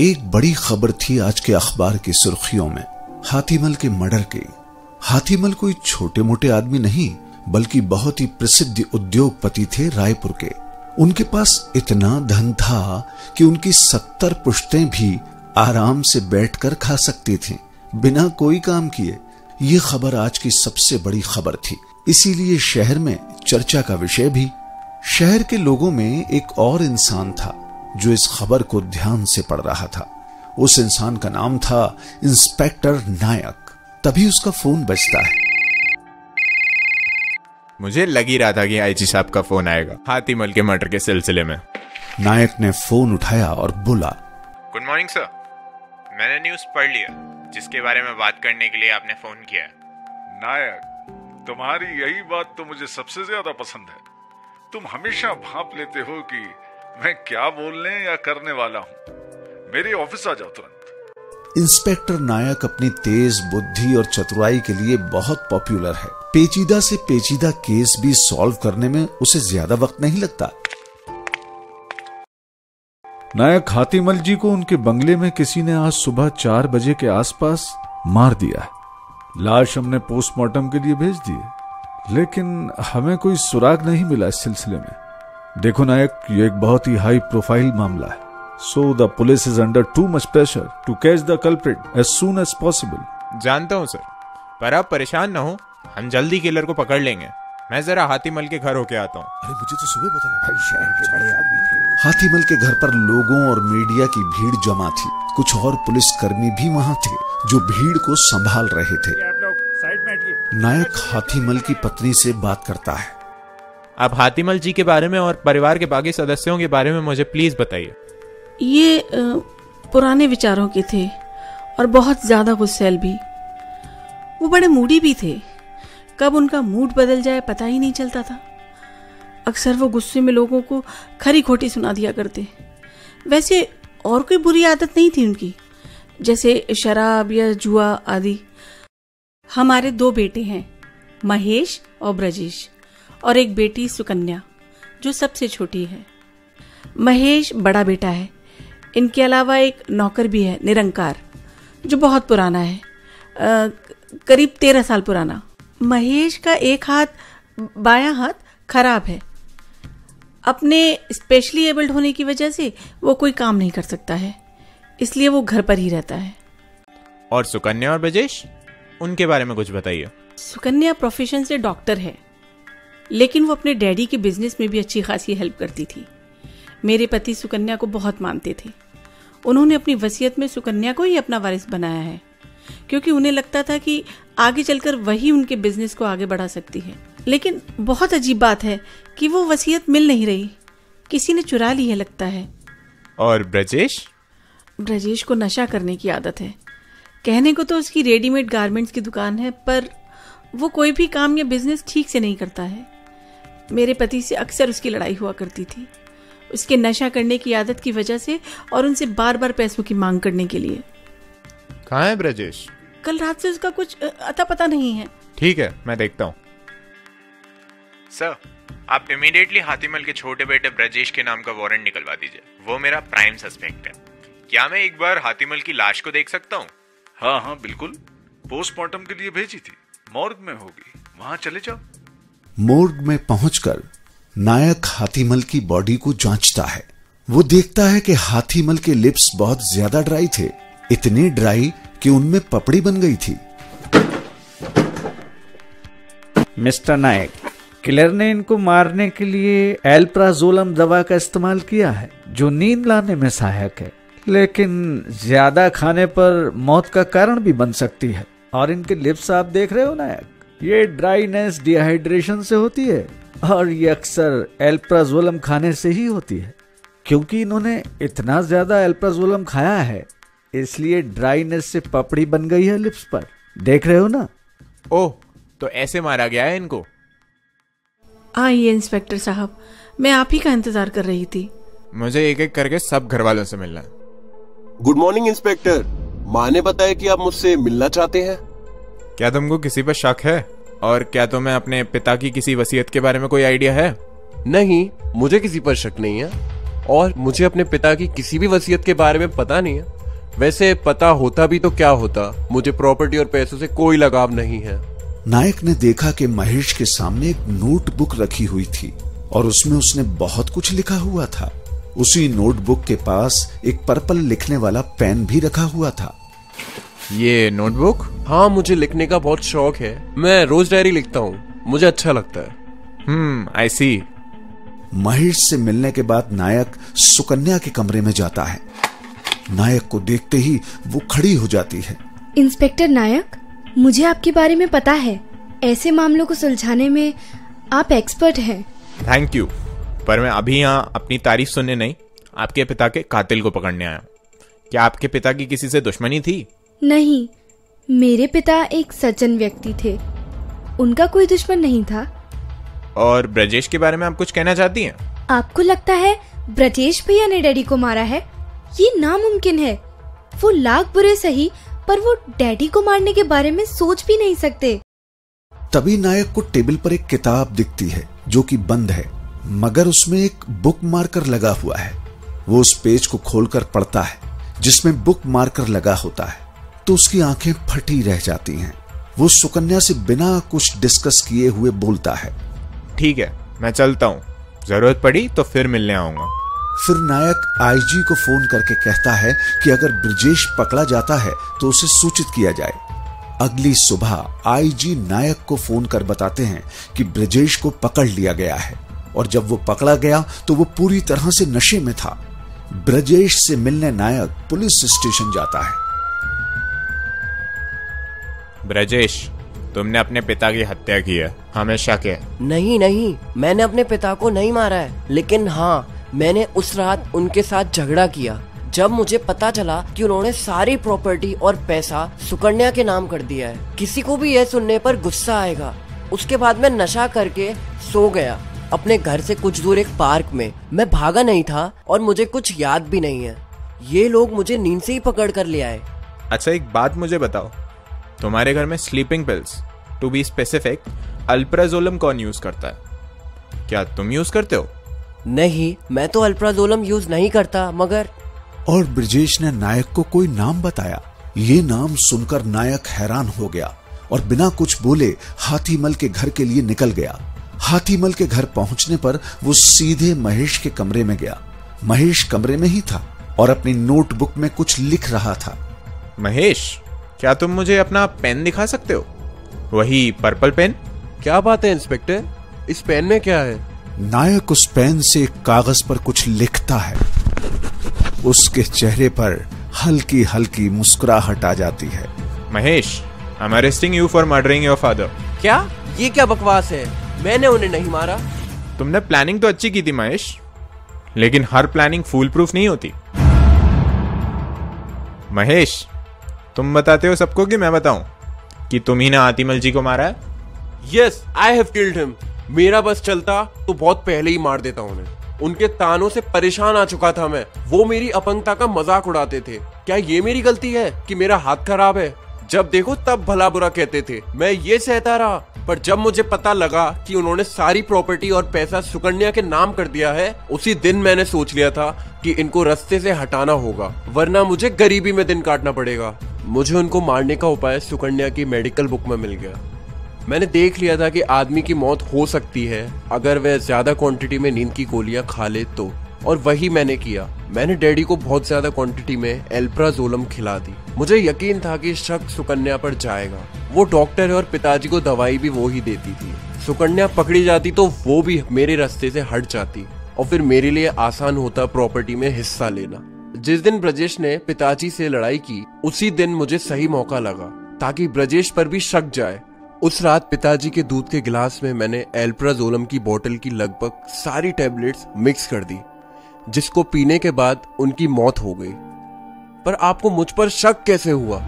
एक बड़ी खबर थी आज के अखबार की सुर्खियों में। हाथीमल के मर्डर की। हाथीमल कोई छोटे मोटे आदमी नहीं बल्कि बहुत ही प्रसिद्ध उद्योगपति थे रायपुर के। उनके पास इतना धन था कि उनकी सत्तर पुश्तें भी आराम से बैठकर खा सकती थीं, बिना कोई काम किए। ये खबर आज की सबसे बड़ी खबर थी। इसीलिए शहर में चर्चा का विषय भी। शहर के लोगों में एक और इंसान था जो इस खबर को ध्यान से पढ़ रहा था। उस इंसान का नाम था इंस्पेक्टर नायक। तभी उसका फ़ोन बजता है। मुझे लग ही रहा था कि आईजी साहब का फ़ोन आएगा। हाथीमल के मर्डर के सिलसिले में। नायक ने फ़ोन उठाया और बोला गुड मॉर्निंग सर। मैंने न्यूज़ पढ़ लिया जिसके बारे में बात करने के लिए आपने फ़ोन किया है। नायक तुम्हारी यही बात तो मुझे सबसे ज़्यादा पसंद है। तुम हमेशा भाप लेते हो कि मैं क्या बोलने या करने वाला हूँ? मेरे ऑफ़िस आ जाओ तुरंत। इंस्पेक्टर नायक अपनी तेज बुद्धि और चतुराई के लिए बहुत पॉपुलर है। पेचीदा से पेचीदा केस भी सॉल्व करने में उसे ज़्यादा वक्त नहीं लगता। नायक हाथीमल जी को उनके बंगले में किसी ने आज सुबह चार बजे के आसपास मार दिया लाश हमने पोस्टमार्टम के लिए भेज दी लेकिन हमें कोई सुराग नहीं मिला इस सिलसिले में। देखो नायक ये एक बहुत ही हाई प्रोफ़ाइल मामला है। So the police is under too much pressure to catch the culprit as soon as possible जानता हूँ सर पर आप परेशान ना हो हम जल्दी किलर को पकड़ लेंगे। मैं जरा हाथीमल के घर होके आता हूँ। अरे मुझे तो सुबह पता लगा। भाई शहर के बड़े आदमी थे। हाथीमल के घर पर लोगों और मीडिया की भीड़ जमा थी। कुछ और पुलिस कर्मी भी वहाँ थे जो भीड़ को संभाल रहे थे। नायक हाथीमल की पत्नी से बात करता है। आप हाथीमल जी के बारे में और परिवार के बाकी सदस्यों के बारे में मुझे प्लीज़ बताइए। ये पुराने विचारों के थे और बहुत ज़्यादा गुस्सैल भी। वो बड़े मूडी भी थे। कब उनका मूड बदल जाए पता ही नहीं चलता था। अक्सर वो गुस्से में लोगों को खरी खोटी सुना दिया करते। वैसे और कोई बुरी आदत नहीं थी उनकी, जैसे शराब या जुआ आदि। हमारे दो बेटे हैं, महेश और ब्रजेश। और एक बेटी सुकन्या जो सबसे छोटी है। महेश बड़ा बेटा है। इनके अलावा एक नौकर भी है निरंकार जो बहुत पुराना है। अ, करीब तेरह साल पुराना। महेश का एक हाथ बायां हाथ खराब है। अपने स्पेशली एबल्ड होने की वजह से वो कोई काम नहीं कर सकता है। इसलिए वो घर पर ही रहता है। और सुकन्या और ब्रजेश उनके बारे में कुछ बताइए। सुकन्या प्रोफेशन से डॉक्टर है। लेकिन वो अपने डैडी के बिज़नेस में भी अच्छी खासी हेल्प करती थी। मेरे पति सुकन्या को बहुत मानते थे। उन्होंने अपनी वसीयत में सुकन्या को ही अपना वारिस बनाया है क्योंकि उन्हें लगता था कि आगे चलकर वही उनके बिज़नेस को आगे बढ़ा सकती है। लेकिन बहुत अजीब बात है कि वो वसीयत मिल नहीं रही। किसी ने चुरा ली है लगता है। और ब्रजेश? ब्रजेश को नशा करने की आदत है। कहने को तो उसकी रेडीमेड गारमेंट्स की दुकान है पर वो कोई भी काम या बिज़नेस ठीक से नहीं करता है। मेरे पति से अक्सर उसकी लड़ाई हुआ करती थी। उसके नशा करने की आदत की वजह से और उनसे बार बार पैसों की मांग करने के लिए। कहाँ है ब्रजेश? कल रात से उसका कुछ अता पता नहीं है। ठीक है मैं देखता हूँ। सर आप इमीडिएटली हाथीमल के छोटे बेटे ब्रजेश के नाम का वारंट निकलवा दीजिए। वो मेरा प्राइम सस्पेक्ट है। क्या मैं एक बार हाथीमल की लाश को देख सकता हूँ? हाँ हाँ बिल्कुल। पोस्टमार्टम के लिए भेजी थी। मॉर्ग में होगी। वहाँ चले जाओ। मोर्ग में पहुंचकर नायक हाथीमल की बॉडी को जांचता है। वो देखता है कि हाथीमल के लिप्स बहुत ज़्यादा ड्राई थे, इतनी ड्राई कि उनमें पपड़ी बन गई थी। मिस्टर नायक, किलर ने इनको मारने के लिए एल्प्राजोलम दवा का इस्तेमाल किया है, जो नींद लाने में सहायक है। लेकिन ज़्यादा खाने पर मौत का कारण भी बन सकती है। और इनके लिप्स आप देख रहे हो नायक? ये ड्राइनेस डिहाइड्रेशन से होती है और ये अक्सर एल्प्राजोलम खाने से ही होती है। क्योंकि इन्होंने इतना ज़्यादा एल्प्राजोलम खाया है इसलिए ड्राइनेस से पपड़ी बन गई है लिप्स पर। देख रहे हो ना? ओह तो ऐसे मारा गया है इनको? आइए इंस्पेक्टर साहब मैं आप ही का इंतज़ार कर रही थी। मुझे एक एक करके सब घर वालों से मिलना गुड मॉर्निंग इंस्पेक्टर माँ ने बताया कि आप मुझसे मिलना चाहते हैं। क्या तुमको किसी पर शक है? और क्या तुम्हें अपने पिता की किसी वसीयत के बारे में कोई आइडिया है? नहीं मुझे किसी पर शक नहीं है। और मुझे अपने पिता की किसी भी वसीयत के बारे में पता नहीं है। वैसे पता होता भी तो क्या होता? मुझे प्रॉपर्टी और पैसों से कोई लगाव नहीं है। नायक ने देखा कि महेश के सामने एक नोटबुक रखी हुई थी और उसमें उसने बहुत कुछ लिखा हुआ था। उसी नोटबुक के पास एक पर्पल लिखने वाला पेन भी रखा हुआ था। ये नोटबुक हाँ मुझे लिखने का बहुत शौक है। मैं रोज डायरी लिखता हूँ। मुझे अच्छा लगता है। हम्म आई सी महेश से मिलने के बाद नायक सुकन्या के कमरे में जाता है। नायक को देखते ही वो खड़ी हो जाती है। इंस्पेक्टर नायक मुझे आपके बारे में पता है। ऐसे मामलों को सुलझाने में आप एक्सपर्ट हैं। थैंक यू पर मैं अभी यहाँ अपनी तारीफ़ सुनने नहीं आपके पिता के कातिल को पकड़ने आया क्या आपके पिता की किसी से दुश्मनी थी? नहीं मेरे पिता एक सज्जन व्यक्ति थे। उनका कोई दुश्मन नहीं था। और ब्रजेश के बारे में आप कुछ कहना चाहती हैं? आपको लगता है ब्रजेश भैया ने डैडी को मारा है? ये नामुमकिन है। वो लाख बुरे सही पर वो डैडी को मारने के बारे में सोच भी नहीं सकते। तभी नायक को टेबल पर एक किताब दिखती है जो कि बंद है। मगर उसमें एक बुक मार्कर लगा हुआ है। वो उस पेज को खोलकर पढ़ता है जिसमें बुक मार्कर लगा होता है। तो उसकी आँखें फटी रह जाती हैं। वो सुकन्या से बिना कुछ डिस्कस किए हुए बोलता है। ठीक है मैं चलता हूँ। ज़रूरत पड़ी तो फिर मिलने आऊँगा। फिर नायक आईजी को फ़ोन करके कहता है कि अगर ब्रजेश पकड़ा जाता है तो उसे सूचित किया जाए। अगली सुबह आईजी नायक को फ़ोन कर बताते हैं कि ब्रजेश को पकड़ लिया गया है और जब वो पकड़ा गया तो वो पूरी तरह से नशे में था। ब्रजेश से मिलने नायक पुलिस स्टेशन जाता है। ब्रजेश तुमने अपने पिता की हत्या की है। हमेशा शक है नहीं नहीं मैंने अपने पिता को नहीं मारा है। लेकिन हाँ मैंने उस रात उनके साथ झगड़ा किया जब मुझे पता चला कि उन्होंने सारी प्रॉपर्टी और पैसा सुकन्या के नाम कर दिया है। किसी को भी यह सुनने पर गुस्सा आएगा। उसके बाद मैं नशा करके सो गया। अपने घर से कुछ दूर एक पार्क में। मैं भागा नहीं था और मुझे कुछ याद भी नहीं है। ये लोग मुझे नींद से ही पकड़ कर ले आए। अच्छा एक बात मुझे बताओ। तुम्हारे घर में sleeping pills to be specific alprazolam कौन यूज़ करता है? क्या तुम यूज़ करते हो? नहीं मैं तो अल्प्राजोलम यूज़ नहीं करता मगर और ब्रजेश ने नायक को कोई नाम बताया? ये नाम सुनकर नायक हैरान हो गया और बिना कुछ बोले हाथीमल के घर के लिए निकल गया। हाथीमल के घर पहुँचने पर वो सीधे महेश के कमरे में गया। महेश कमरे में ही था और अपनी नोटबुक में कुछ लिख रहा था। महेश क्या तुम मुझे अपना पेन दिखा सकते हो? वही पर्पल पेन क्या बात है इंस्पेक्टर इस पेन में क्या है? नायक उस पेन से कागज़ पर कुछ लिखता है। उसके चेहरे पर हल्की हल्की मुस्कुराहट आ जाती है। Mahesh I am arresting you for murdering your father क्या? ये क्या बकवास है? मैंने उन्हें नहीं मारा। तुमने प्लानिंग तो अच्छी की थी महेश लेकिन हर प्लानिंग फूल प्रूफ नहीं होती। महेश तुम बताते हो सबको कि मैं बताऊँ? कि तुम ही ने आतिमल जी को मारा है? Yes I have killed him मेरा बस चलता तो बहुत पहले ही मार देता उन्हें। उनके तानों से परेशान आ चुका था मैं। वो मेरी अपंगता का मज़ाक उड़ाते थे। क्या ये मेरी गलती है कि मेरा हाथ खराब है? जब देखो तब भला बुरा कहते थे। मैं ये सहता रहा, पर जब मुझे पता लगा कि उन्होंने सारी प्रॉपर्टी और पैसा सुकन्या के नाम कर दिया है, उसी दिन मैंने सोच लिया था कि इनको रस्ते से हटाना होगा, वरना मुझे गरीबी में दिन काटना पड़ेगा। मुझे उनको मारने का उपाय सुकन्या की मेडिकल बुक में मिल गया। मैंने देख लिया था कि आदमी की मौत हो सकती है, अगर वह ज़्यादा क्वांटिटी में नींद की गोलियाँ खा ले तो। और वही मैंने किया। मैंने डैडी को बहुत ज़्यादा क्वांटिटी में एल्प्राजोलम खिला दी। मुझे यकीन था कि शक सुकन्या पर जाएगा। वो डॉक्टर और पिताजी को दवाई भी वो ही देती थी। सुकन्या पकड़ी जाती तो वो भी मेरे रास्ते से हट जाती और फिर मेरे लिए आसान होता प्रॉपर्टी में हिस्सा लेना। जिस दिन ब्रजेश ने पिताजी से लड़ाई की, उसी दिन मुझे सही मौका लगा, ताकि ब्रजेश पर भी शक जाए। उस रात पिताजी के दूध के गिलास में मैंने एल्प्राजोलम की बोतल की लगभग सारी टेबलेट्स मिक्स कर दी। जिसको पीने के बाद उनकी मौत हो गई। पर आपको मुझ पर शक कैसे हुआ?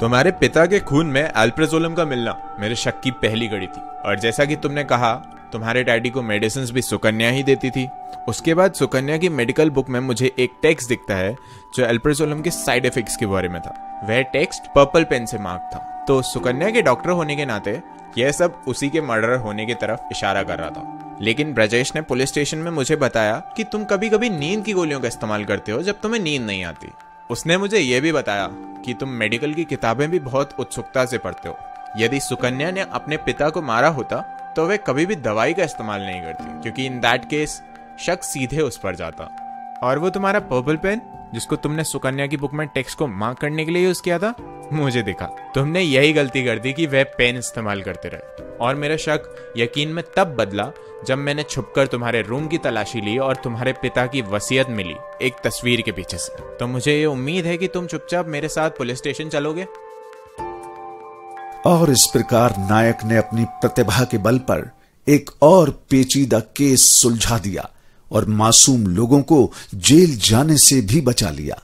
तुम्हारे पिता के खून में एल्प्राजोलम का मिलना मेरे शक की पहली घड़ी थी। और जैसा कि तुमने कहा, तुम्हारे डैडी को मेडिसिन भी सुकन्या ही देती थी। उसके बाद सुकन्या की मेडिकल बुक में मुझे एक टेक्स्ट दिखता है, जो एल्प्राजोलम के साइड इफेक्ट्स के बारे में था। वह टेक्स्ट पर्पल पेन से मार्क था। तो सुकन्या के डॉक्टर होने के नाते, यह सब उसी के मर्डर होने की तरफ़ इशारा कर रहा था। लेकिन ब्रजेश ने पुलिस स्टेशन में मुझे बताया कि तुम कभी कभी नींद की गोलियों का इस्तेमाल करते हो जब तुम्हें नींद नहीं आती। उसने मुझे यह भी बताया कि तुम मेडिकल की किताबें भी बहुत उत्सुकता से पढ़ते हो। यदि सुकन्या ने अपने पिता को मारा होता तो वे कभी भी दवाई का इस्तेमाल नहीं करती, क्योंकि इन दैट केस शक सीधे उस पर जाता। और वो तुम्हारा पर्पल पेन जिसको तुमने सुकन्या की बुक में टेक्स्ट को मार्क करने के लिए यूज़ किया था, मुझे दिखा। तुमने यही गलती कर दी कि वह पेन इस्तेमाल करते रहे। और मेरा शक यकीन में तब बदला जब मैंने छुपकर तुम्हारे रूम की तलाशी ली और तुम्हारे पिता की वसीयत मिली एक तस्वीर के पीछे से। तो मुझे ये उम्मीद है कि तुम चुपचाप मेरे साथ पुलिस स्टेशन चलोगे। और इस प्रकार नायक ने अपनी प्रतिभा के बल पर एक और पेचीदा केस सुलझा दिया। और मासूम लोगों को जेल जाने से भी बचा लिया।